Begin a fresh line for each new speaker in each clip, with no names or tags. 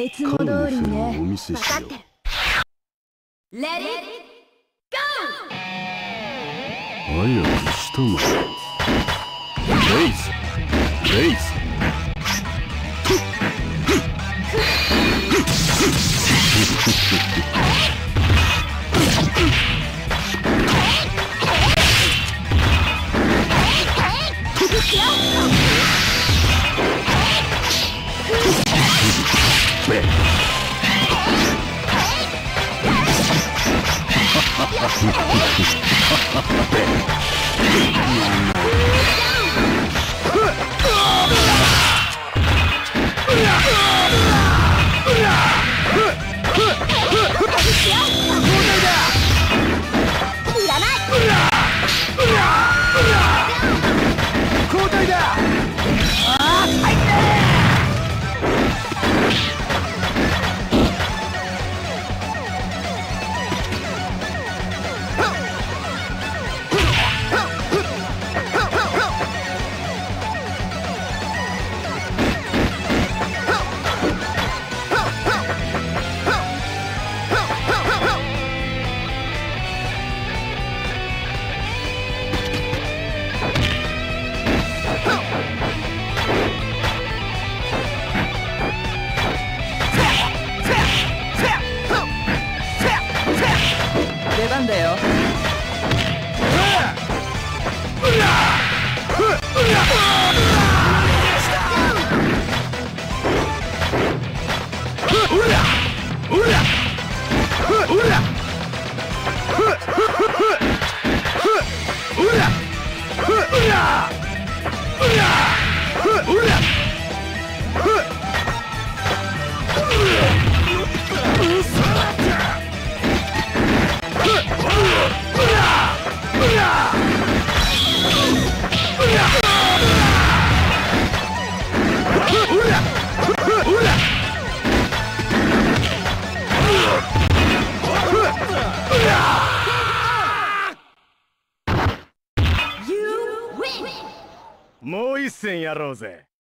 い
つも通りにね
お見せしよう。
レディー
早くしたまレイスレイス
出
うぜ。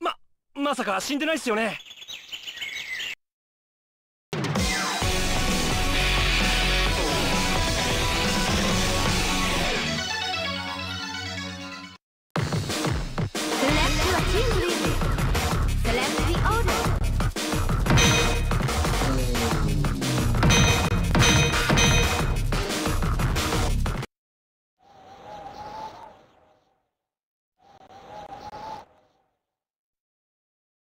ままさか死んでないっすよね？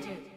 challenger.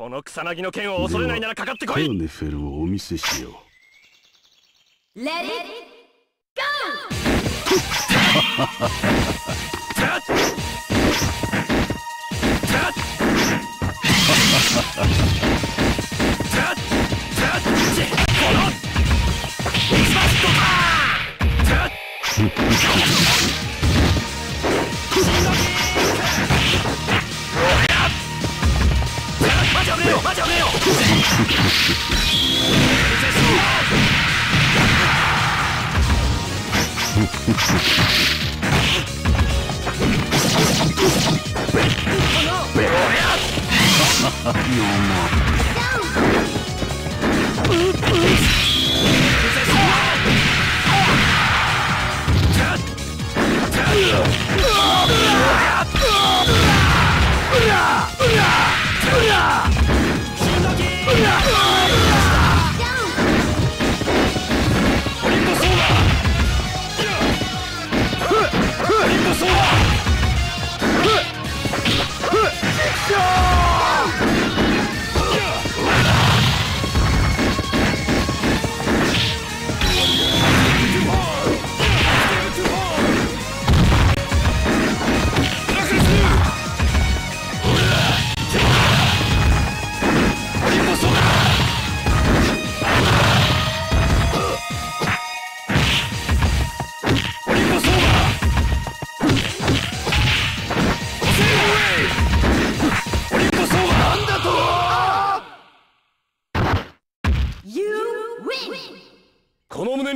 この草薙の剣を恐れないならかかってこい
カーネフェルをお見せしよう
Let it go!
待 ちこの胸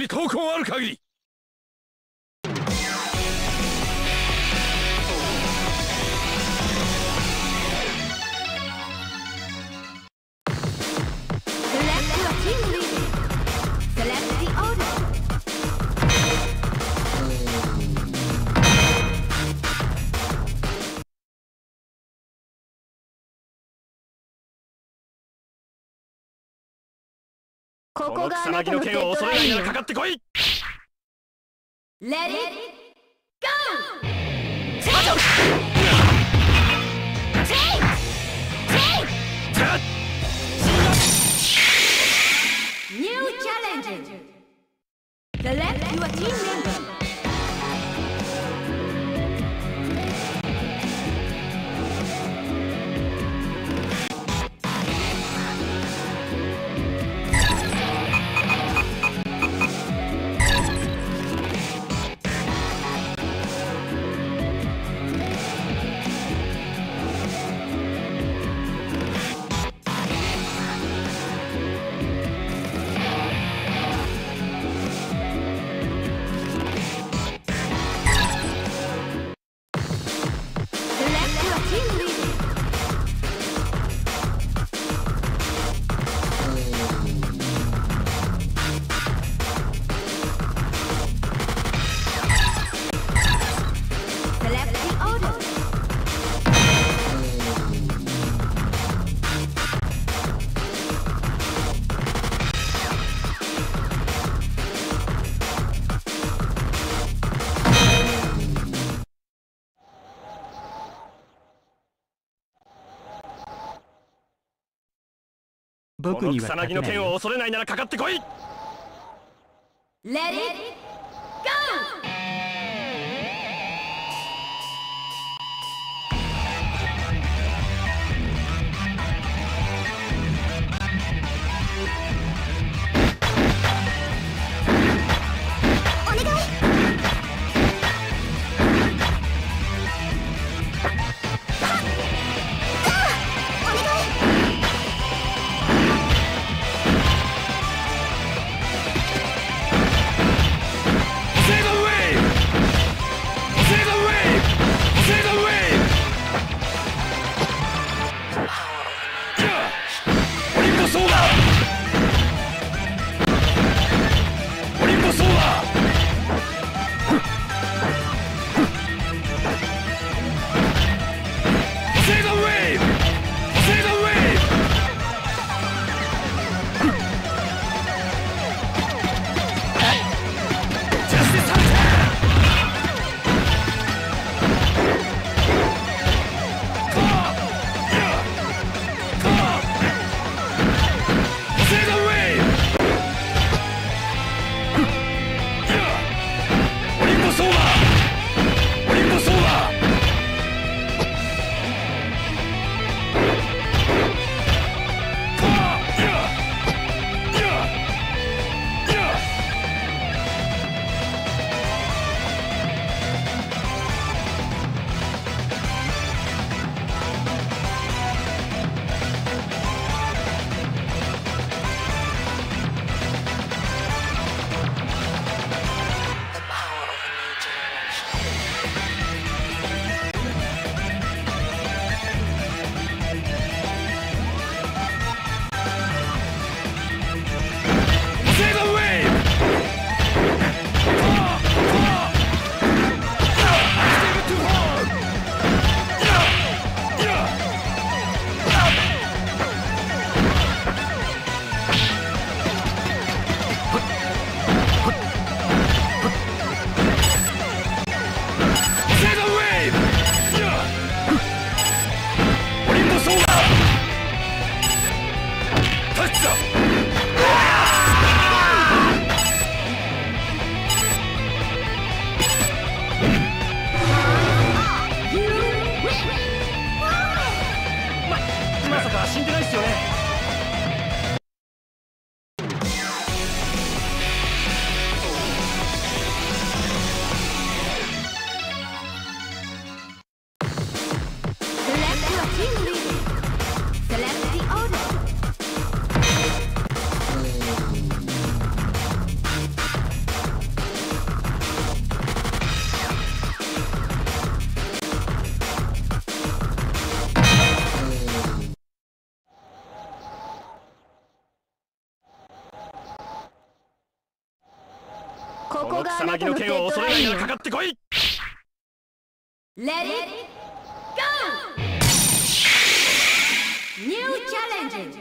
に闘魂ある限り
こ
こ
が
草の剣を恐れないならかかってこい
レディーゴーチャレ
ンジ The left, you are.
僕には
の草薙の剣を恐れないならかかってこい
Let it go!
な
ぎ
レディーゴ
ーニューチャレンジ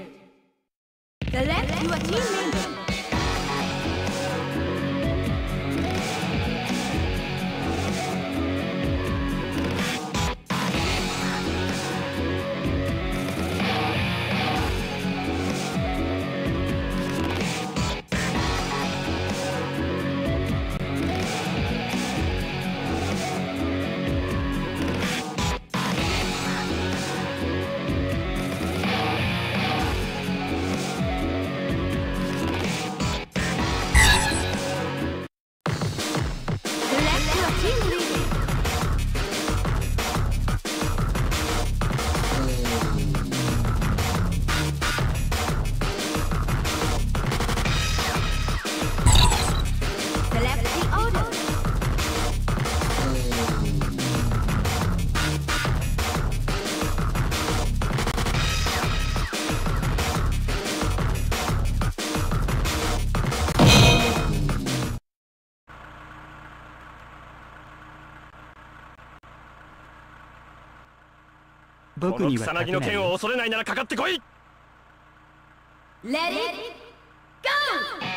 この草薙の剣を恐れない。ならかかってこい
レディーゴー